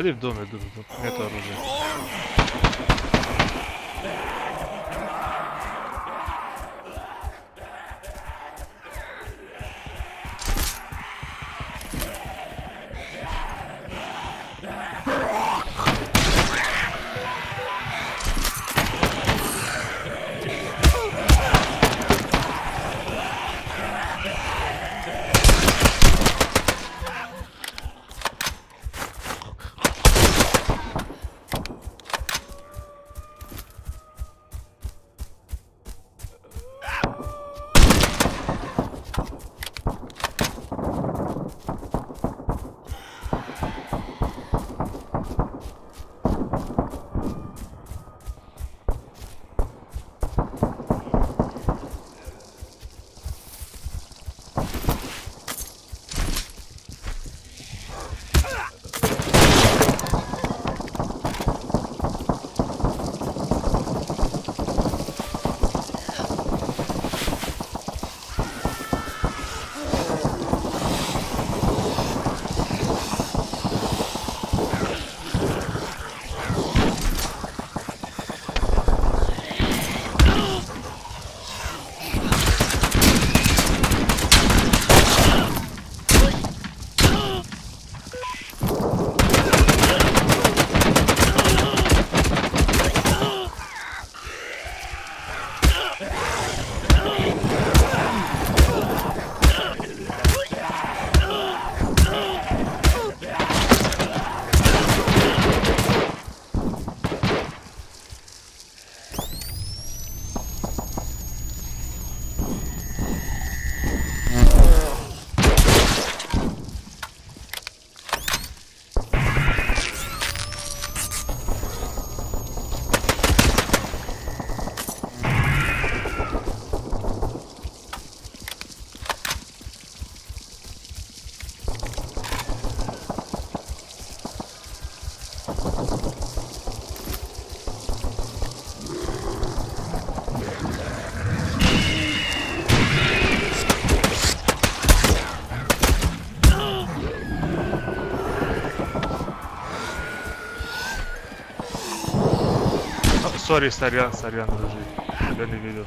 Иди в дом, иду в дом. Нет Сори, сорян, сорян, дружи. Тебя не видел.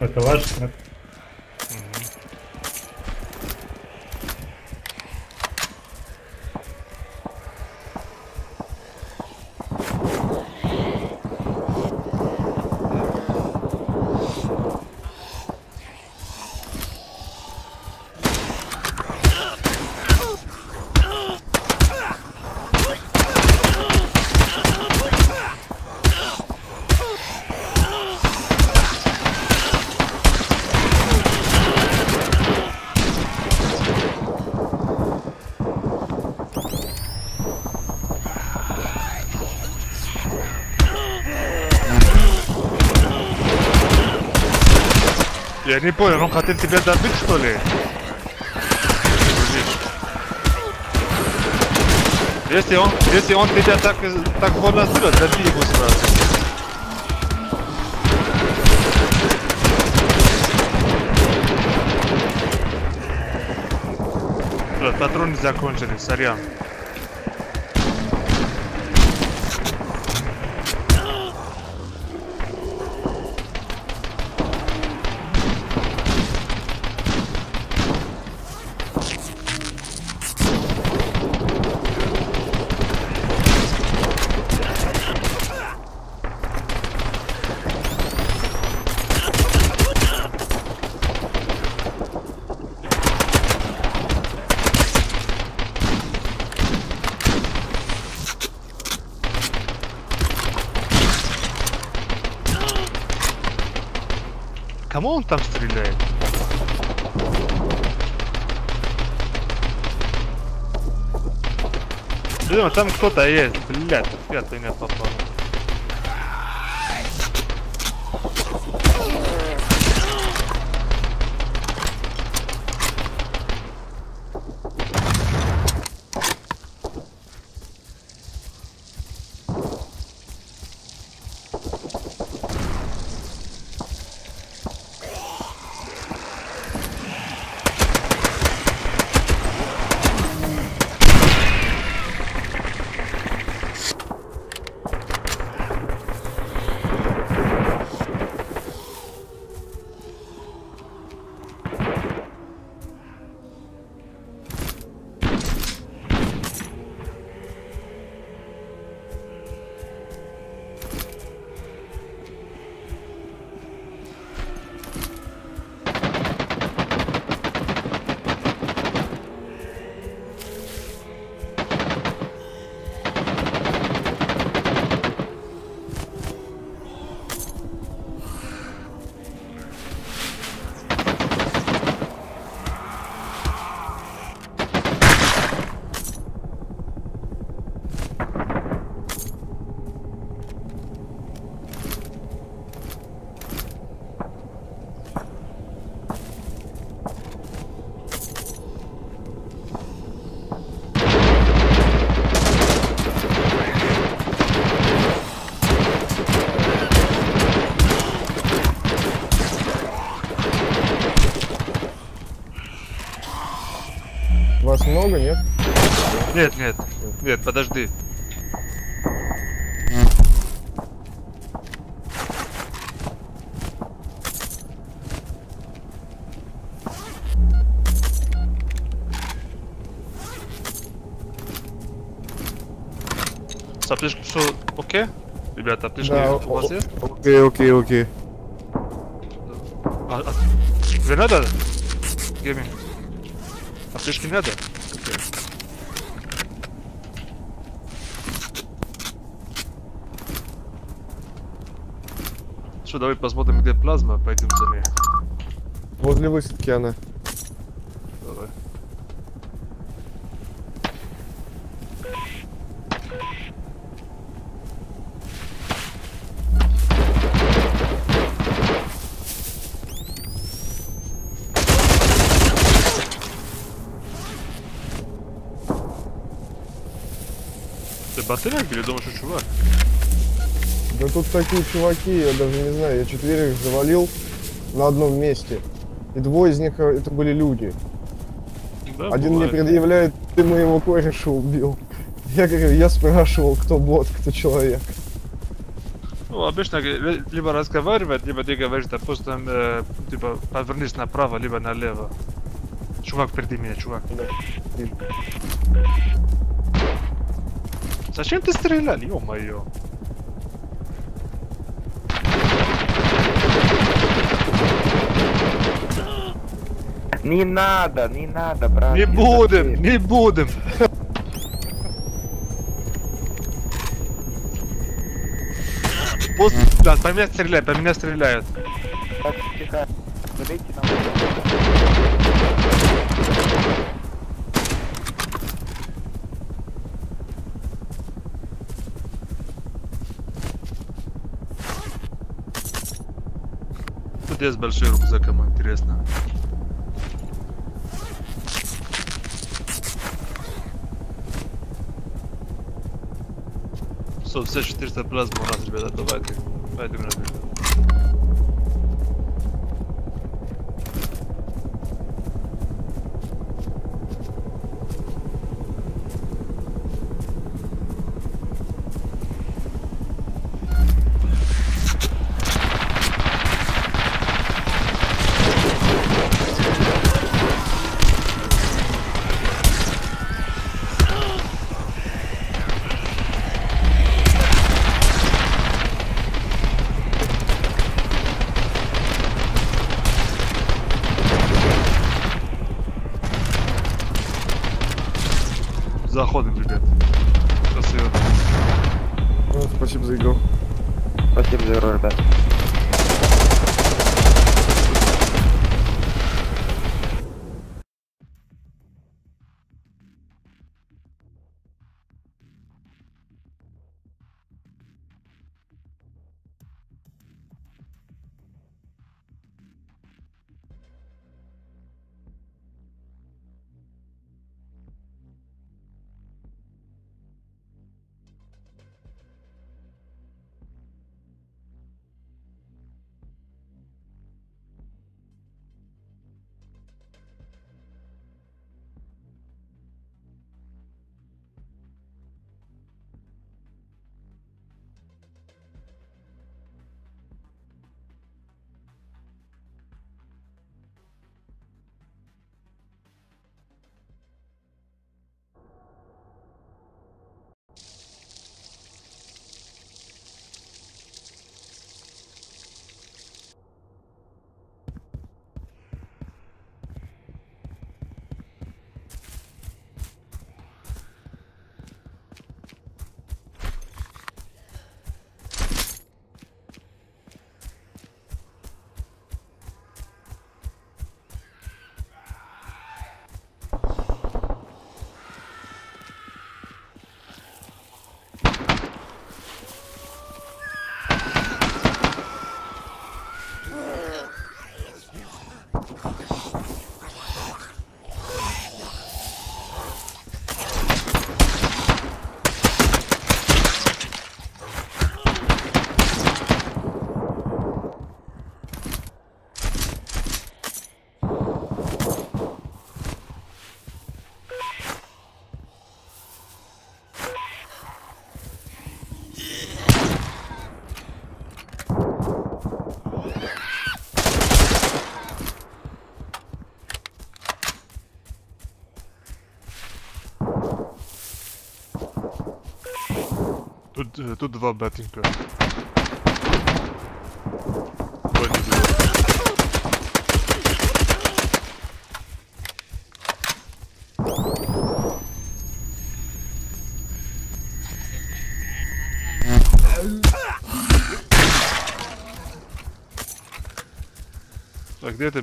Это ваш? Нет? Я не понял, он хотел тебя добить, что ли? Если он, если он тебя так, так больно сделает, добей его сразу. Патроны закончились, сорян. Блин, там кто-то есть, блядь, я ты меня попал. Нет, нет, нет, подожди. С аптечкой все окей? Ребята, аптечки Да, у вас есть? Окей, окей, окей. А, а, тебе надо? Аптечки не надо? Окей. Что, давай посмотрим, где плазма, пойдем за ней. Возле высадки она. Давай. Ты ботылек или думаешь, что чувак? Да тут такие чуваки, я даже не знаю, я четверых завалил на одном месте. И двое из них э, это были люди. Да, Один мне бывает. предъявляет, ты моего кореша убил. Я говорю, я спрашивал, кто бот, кто человек. Ну, обычно ли- либо разговаривать, либо ты говоришь, допустим, э, типа, повернись направо, либо налево. Чувак, впереди меня, чувак. Зачем ты стрелял, ё-моё? Не надо, не надо, брат. Не будем, не будем. Пусть, да, по мне стреляют, по меня стреляют. Так, тихо. Нам. Тут есть большой рюкзак, кому интересно. Все, все 400 плазм у нас, ребята, давайте. Пойдем, ребята. Тут, э, тут два бетинга. Вроде бы. А где ты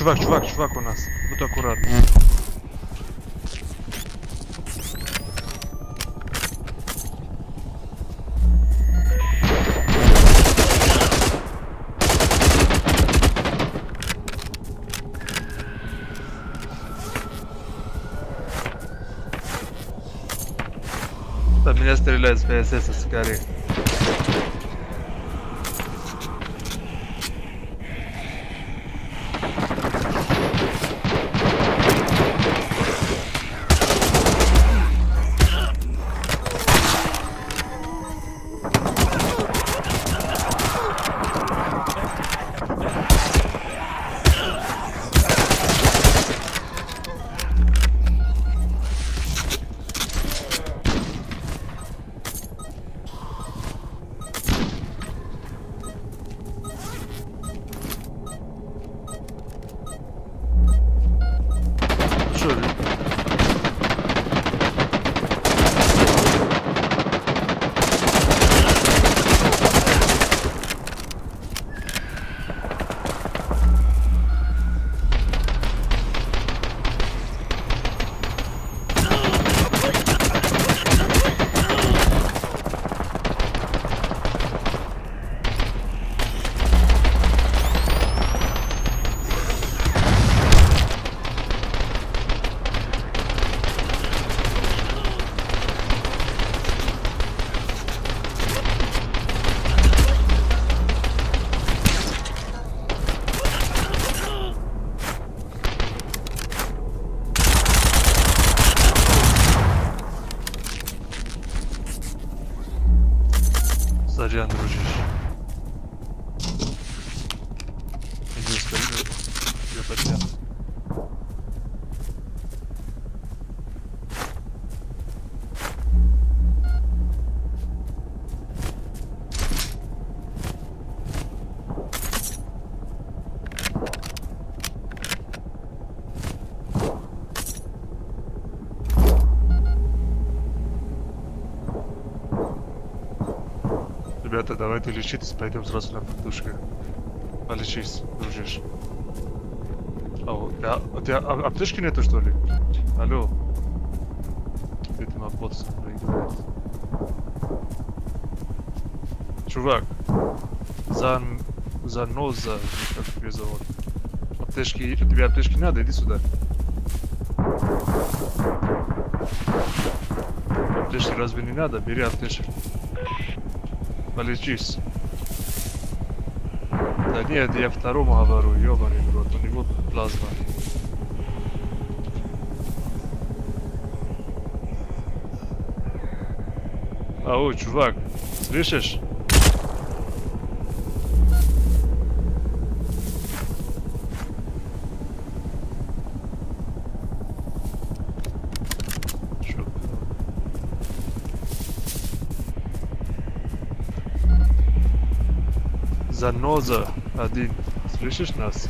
чувак, чувак, чувак у нас. Будь аккуратно. От меня стреляют с ПСС с горы. Потерял. Ребята, давайте лечитесь, пойдем сразу на подушке. Полечись, дружишь. А, у тебя, аптечки нету, что ли? Алло. Видимо, бот со мной играет. Чувак. Зан... Заноза, как тебя зовут. Аптечки, у тебя аптечки надо, иди сюда. Аптечки разве не надо? Бери аптечки. Полечись. Да нет, я второму говорю, ёбаный в рот, у него плазма. Ау, чувак, слышишь? Заноза один. Слышишь нас?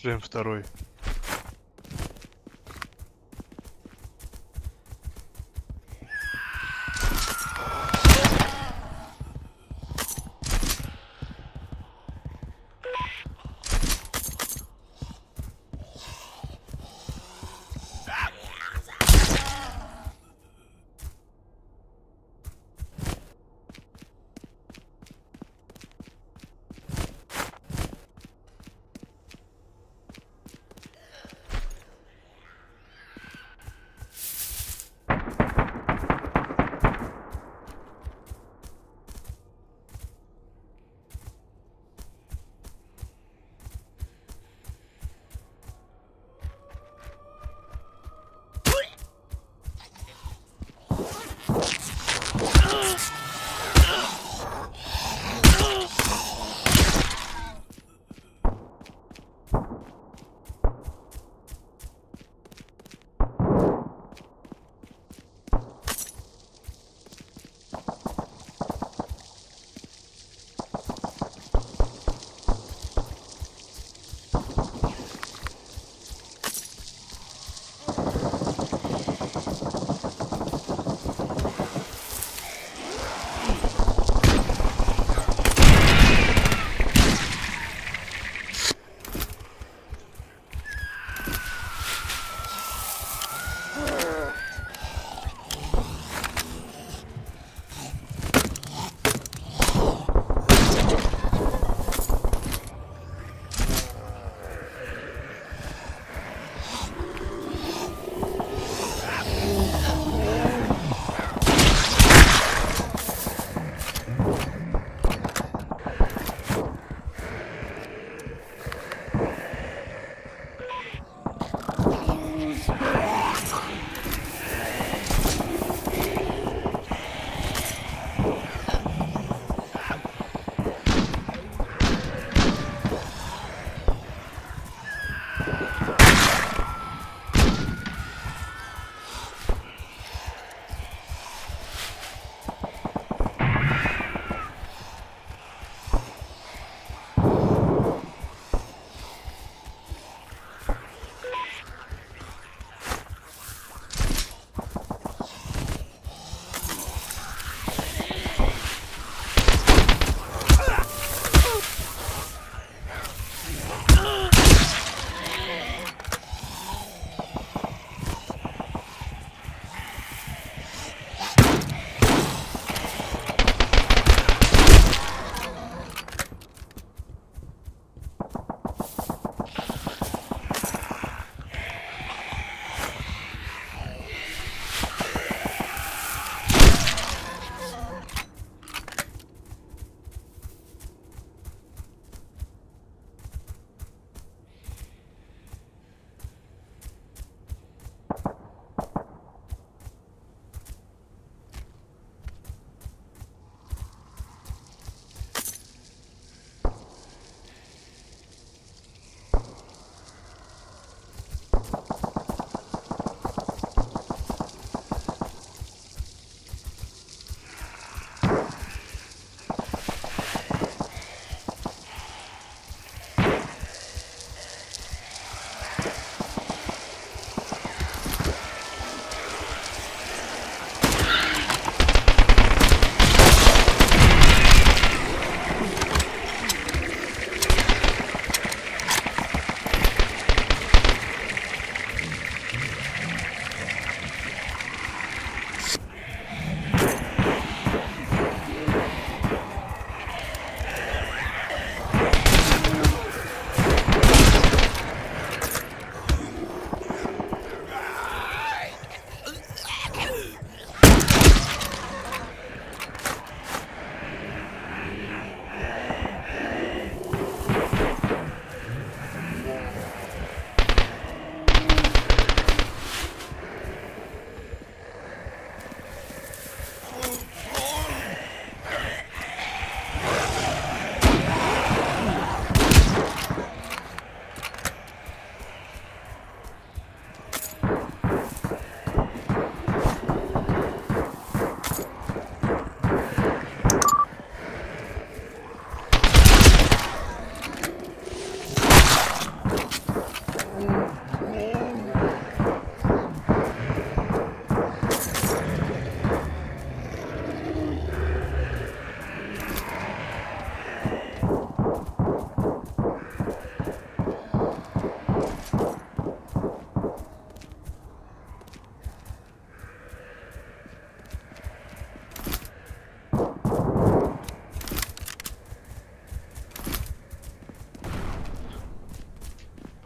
Шлем второй.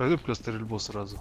Пойду плюс стрельбу сразу.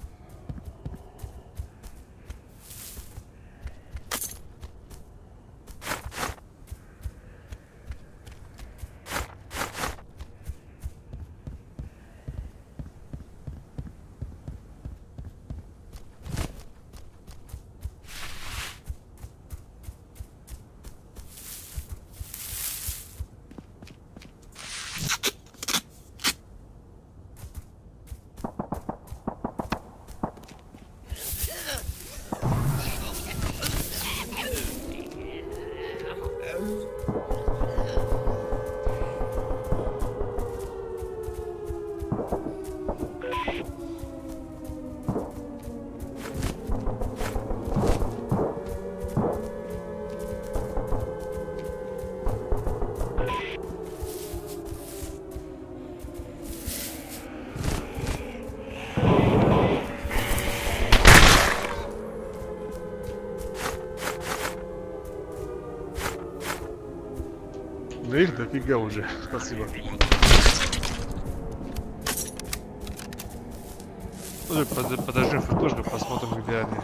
Дофига уже. Спасибо. Подожди, под- подожди футушку, посмотрим, где они.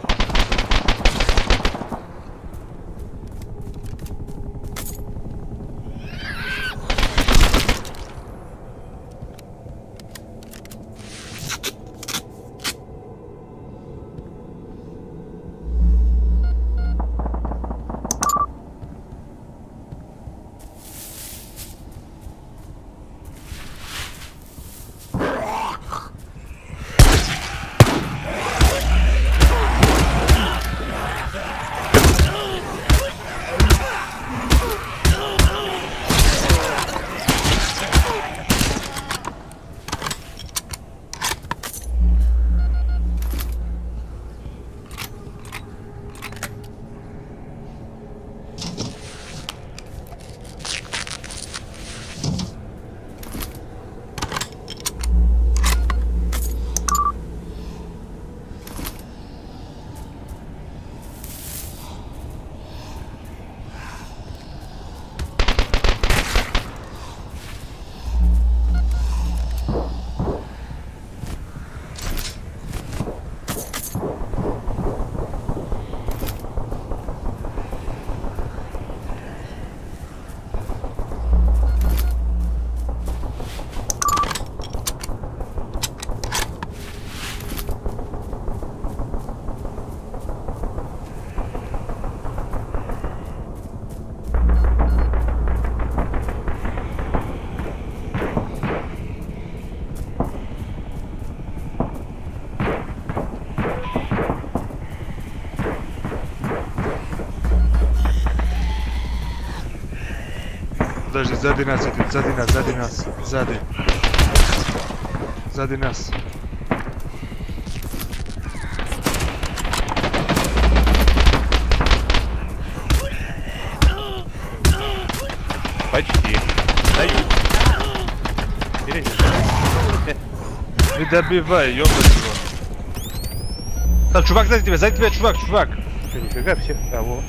Нас идет, сзади нас, сзади нас, сзади. Сзади нас. Почти. Даю. Не добивай, ёбать его. Там чувак сзади тебя, сзади тебя чувак, чувак. Что, нифига, всех того.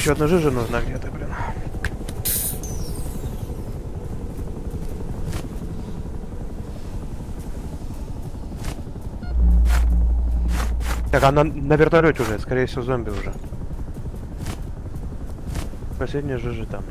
Еще одна жижа нужна где-то, блин. Так, она на вертолете уже, скорее всего, зомби уже. Последняя жижа там.